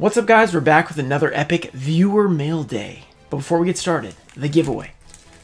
What's up guys, we're back with another epic viewer mail day. But before we get started, the giveaway.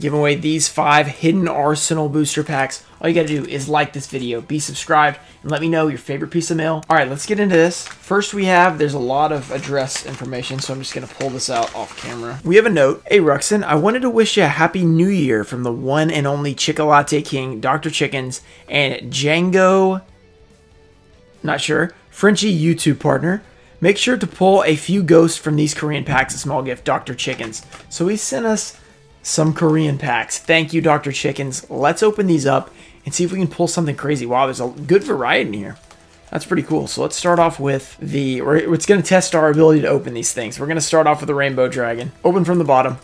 Giving away these five hidden arsenal booster packs. All you gotta do is like this video, be subscribed, and let me know your favorite piece of mail. Alright, let's get into this. First we have, there's a lot of address information, so I'm just gonna pull this out off camera. We have a note. Hey Ruxin, I wanted to wish you a happy new year from the one and only Chicolatte King, Dr. Chickens, and Django, not sure, Frenchy YouTube partner. Make sure to pull a few ghosts from these Korean packs, a small gift, Dr. Chickens. So he sent us some Korean packs. Thank you, Dr. Chickens. Let's open these up and see if we can pull something crazy. Wow, there's a good variety in here. That's pretty cool. So let's start off with the, it's going to test our ability to open these things. We're going to start off with the Rainbow Dragon. Open from the bottom.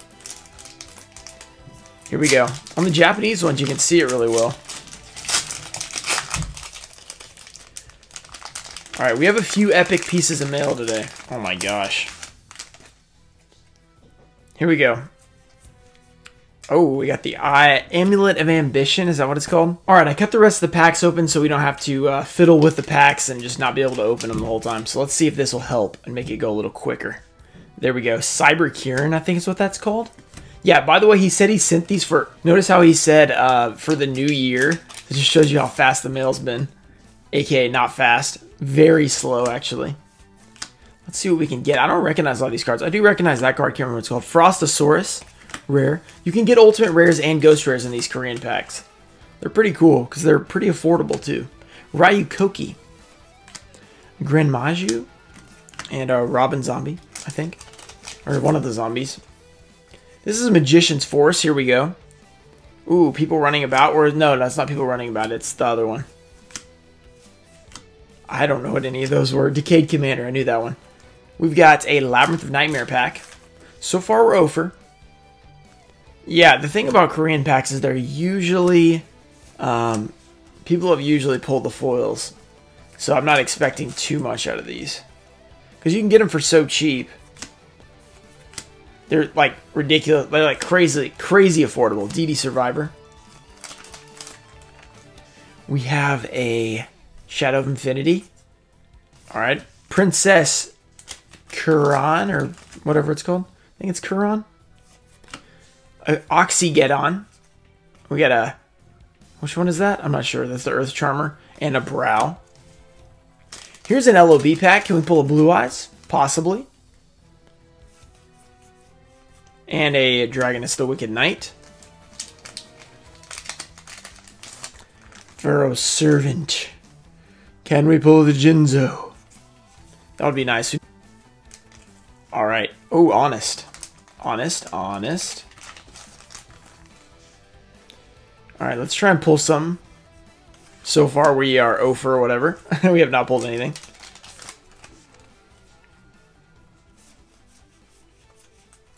Here we go. On the Japanese ones, you can see it really well. Alright, we have a few epic pieces of mail today. Oh my gosh. Here we go. Oh, we got the eye Amulet of Ambition. Is that what it's called? Alright, I cut the rest of the packs open so we don't have to uh, fiddle with the packs and just not be able to open them the whole time. So let's see if this will help and make it go a little quicker. There we go. Cyber Kirin, I think is what that's called. Yeah, by the way, he said he sent these for... Notice how he said uh, for the new year. It just shows you how fast the mail's been. AKA not fast. Very slow, actually. Let's see what we can get. I don't recognize all these cards. I do recognize that card. Can't remember what it's called. Frostosaurus. Rare. You can get ultimate rares and ghost rares in these Korean packs. They're pretty cool because they're pretty affordable too. Ryu Kokki. Grenmaju. And a Robin Zombie, I think. Or one of the zombies. This is Magician's Force. Here we go. Ooh, people running about. Or no, that's not people running about. It's the other one. I don't know what any of those were. Decayed Commander, I knew that one. We've got a Labyrinth of Nightmare pack. So far, we're over. Yeah, the thing about Korean packs is they're usually... Um, people have usually pulled the foils. So I'm not expecting too much out of these. Because you can get them for so cheap. They're like ridiculous. They're like crazy, crazy affordable. DD Survivor. We have a Shadow of Infinity. Alright. Princess Curran, or whatever it's called. I think it's Kuran. Uh, Oxygeddon. We got a... Which one is that? I'm not sure. That's the Earth Charmer. And a Brow. Here's an LOB pack. Can we pull a Blue Eyes? Possibly. And a Dragoness the Wicked Knight. Pharaoh's Servant. Can we pull the Jinzo? That would be nice. Alright. Oh, honest. Honest, honest. Alright, let's try and pull some. So far, we are 0 for whatever. we have not pulled anything.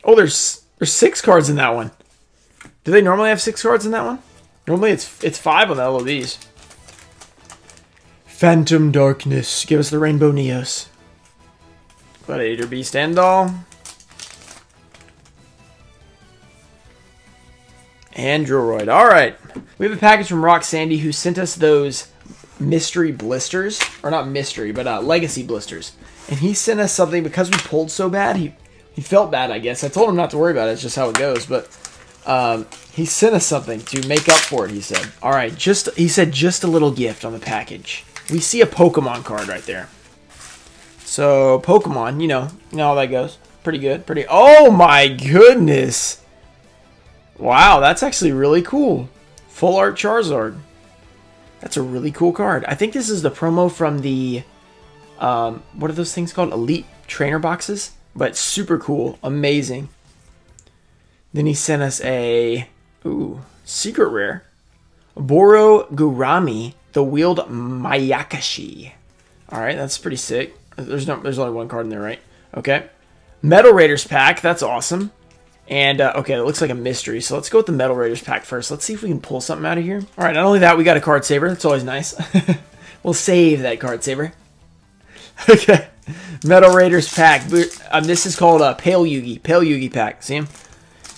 Oh, there's there's six cards in that one. Do they normally have six cards in that one? Normally it's it's five on the LOBs. Phantom Darkness. Give us the Rainbow Neos. Gladiator Beast Doll. And Droroid. Alright. We have a package from Rock Sandy who sent us those mystery blisters. Or not mystery, but uh, legacy blisters. And he sent us something because we pulled so bad. He, he felt bad, I guess. I told him not to worry about it. It's just how it goes. But um, he sent us something to make up for it, he said. Alright, just he said just a little gift on the package we see a Pokemon card right there. So, Pokemon, you know, you know how that goes. Pretty good. Pretty... Oh, my goodness. Wow, that's actually really cool. Full Art Charizard. That's a really cool card. I think this is the promo from the... Um, what are those things called? Elite Trainer Boxes? But super cool. Amazing. Then he sent us a... Ooh, secret rare. Boro Gurami the Wheeled Mayakashi. Alright, that's pretty sick. There's no, there's only one card in there, right? Okay. Metal Raiders pack, that's awesome. And, uh, okay, it looks like a mystery. So let's go with the Metal Raiders pack first. Let's see if we can pull something out of here. Alright, not only that, we got a card saver. That's always nice. we'll save that card saver. okay. Metal Raiders pack. Um, this is called a Pale Yugi. Pale Yugi pack. See him?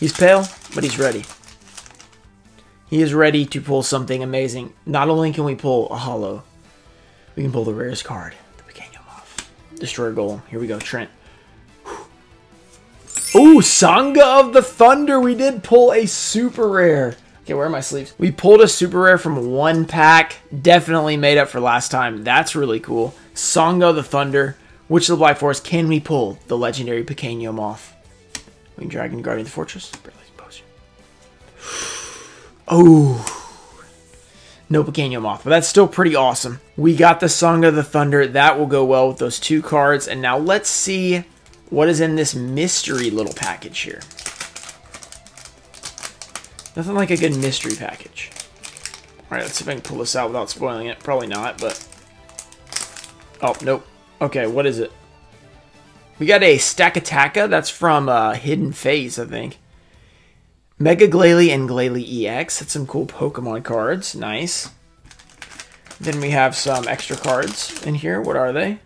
He's pale, but he's ready. He is ready to pull something amazing. Not only can we pull a hollow, we can pull the rarest card, the Pequeño Moth. Destroyer Golem. Here we go, Trent. Ooh, Sanga of the Thunder. We did pull a super rare. Okay, where are my sleeves? We pulled a super rare from one pack. Definitely made up for last time. That's really cool. Sanga of the Thunder. Witch of the Black Forest can we pull? The legendary Pequeño Moth. Winged Dragon, Guardian of the Fortress. Oh. No Pequeño Moth, but that's still pretty awesome. We got the Song of the Thunder. That will go well with those two cards. And now let's see what is in this mystery little package here. Nothing like a good mystery package. Alright, let's see if I can pull this out without spoiling it. Probably not, but... Oh, nope. Okay, what is it? We got a Stakataka. That's from uh, Hidden Phase, I think. Mega Glalie and Glalie EX. That's some cool Pokemon cards. Nice. Then we have some extra cards in here. What are they?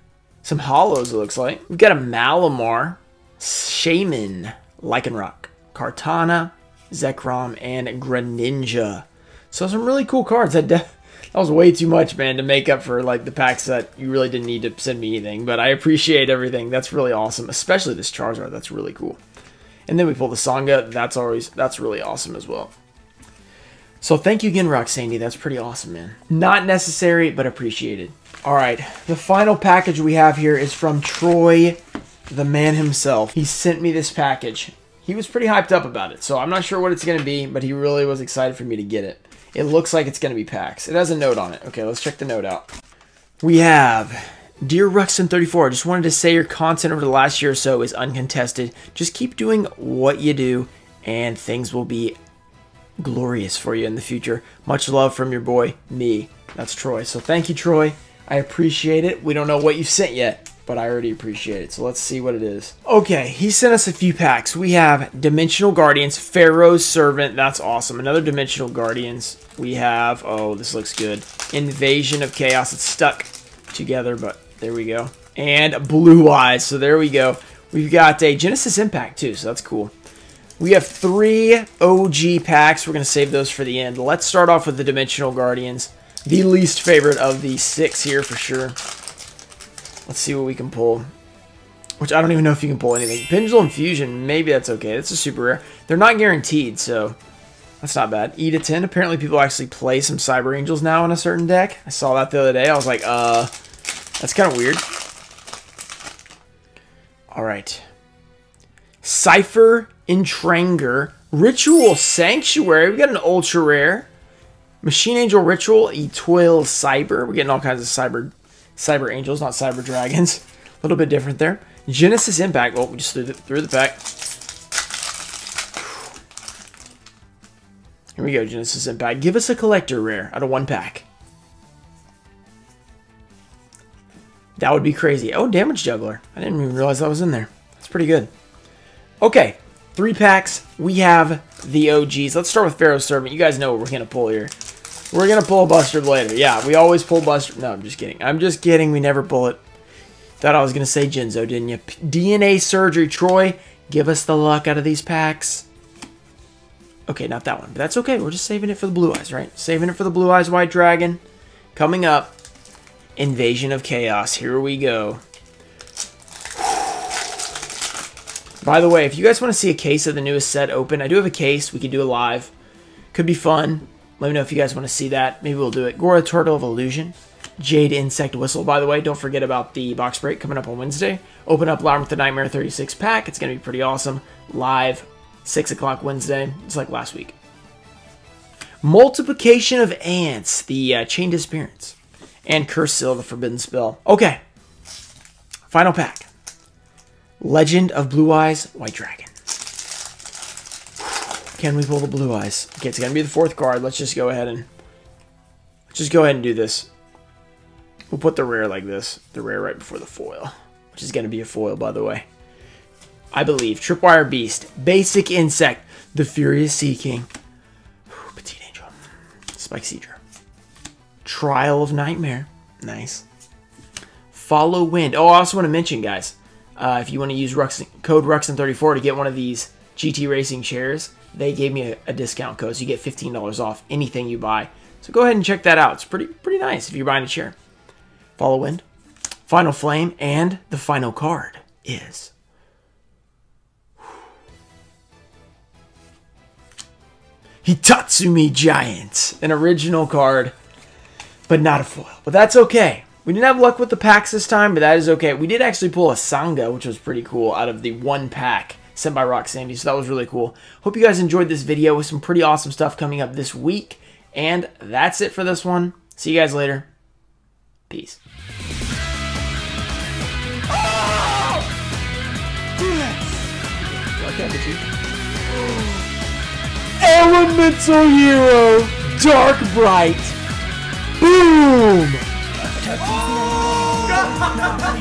Some hollows, it looks like. We've got a Malamar, Shaymin, Lycanroc, Kartana, Zekrom, and Greninja. So some really cool cards. That, that was way too much, man, to make up for like the packs that you really didn't need to send me anything. But I appreciate everything. That's really awesome, especially this Charizard. That's really cool. And then we pull the Sanga. That's always that's really awesome as well. So thank you again, Roxandy. That's pretty awesome, man. Not necessary, but appreciated. All right, the final package we have here is from Troy, the man himself. He sent me this package. He was pretty hyped up about it, so I'm not sure what it's going to be, but he really was excited for me to get it. It looks like it's going to be packs. It has a note on it. Okay, let's check the note out. We have Dear Ruxin34, I just wanted to say your content over the last year or so is uncontested. Just keep doing what you do, and things will be glorious for you in the future. Much love from your boy, me. That's Troy. So thank you, Troy. I appreciate it. We don't know what you sent yet, but I already appreciate it. So let's see what it is. Okay, he sent us a few packs. We have Dimensional Guardians, Pharaoh's Servant. That's awesome. Another Dimensional Guardians. We have, oh, this looks good. Invasion of Chaos. It's stuck together, but there we go. And Blue Eyes. So there we go. We've got a Genesis Impact too, so that's cool. We have three OG packs. We're going to save those for the end. Let's start off with the Dimensional Guardians. The least favorite of the six here for sure. Let's see what we can pull. Which I don't even know if you can pull anything. Pendulum Fusion, maybe that's okay. That's a super rare. They're not guaranteed, so that's not bad. E to 10. Apparently people actually play some Cyber Angels now in a certain deck. I saw that the other day. I was like, uh, that's kind of weird. All right. Cypher Entranger. Ritual Sanctuary. We got an ultra rare. Machine Angel Ritual. Etoile Cyber. We're getting all kinds of cyber cyber angels, not cyber dragons. A little bit different there. Genesis Impact. Well, we just threw the, threw the pack. Here we go, Genesis Impact. Give us a collector rare out of one pack. That would be crazy. Oh, Damage Juggler. I didn't even realize that was in there. That's pretty good. Okay, three packs. We have the OGs. Let's start with Pharaoh's Servant. You guys know what we're going to pull here. We're going to pull a Buster Blader. Yeah, we always pull Buster. No, I'm just kidding. I'm just kidding. We never pull it. Thought I was going to say Jinzo, didn't you? DNA Surgery. Troy, give us the luck out of these packs. Okay, not that one. But that's okay. We're just saving it for the Blue Eyes, right? Saving it for the Blue Eyes White Dragon. Coming up. Invasion of Chaos. Here we go. By the way, if you guys want to see a case of the newest set open, I do have a case. We could do a live. Could be fun. Let me know if you guys want to see that. Maybe we'll do it. Gora Turtle of Illusion. Jade Insect Whistle. By the way, don't forget about the box break coming up on Wednesday. Open up Labyrinth the Nightmare 36 pack. It's going to be pretty awesome. Live, 6 o'clock Wednesday. It's like last week. Multiplication of Ants. The uh, Chain Disappearance and Curse Seal, the Forbidden Spell. Okay, final pack. Legend of Blue Eyes, White Dragon. Can we pull the Blue Eyes? Okay, it's gonna be the fourth card. Let's just go ahead and just go ahead and do this. We'll put the rare like this, the rare right before the foil, which is gonna be a foil, by the way. I believe Tripwire Beast, Basic Insect, the Furious Sea King, Petit Angel, Spike Seadra. Trial of Nightmare. Nice. Follow Wind. Oh, I also want to mention, guys, uh, if you want to use Ruxin, code Ruxin34 to get one of these GT Racing chairs, they gave me a, a discount code, so you get $15 off anything you buy. So go ahead and check that out. It's pretty pretty nice if you're buying a chair. Follow Wind, Final Flame, and the final card is... Hitotsu-Me Giant, an original card but not a foil. But that's okay. We didn't have luck with the packs this time, but that is okay. We did actually pull a Sanga, which was pretty cool, out of the one pack sent by Rock Sandy, so that was really cool. Hope you guys enjoyed this video with some pretty awesome stuff coming up this week. And that's it for this one. See you guys later. Peace. Elemental Hero, Dark Bright. Boom! Oh,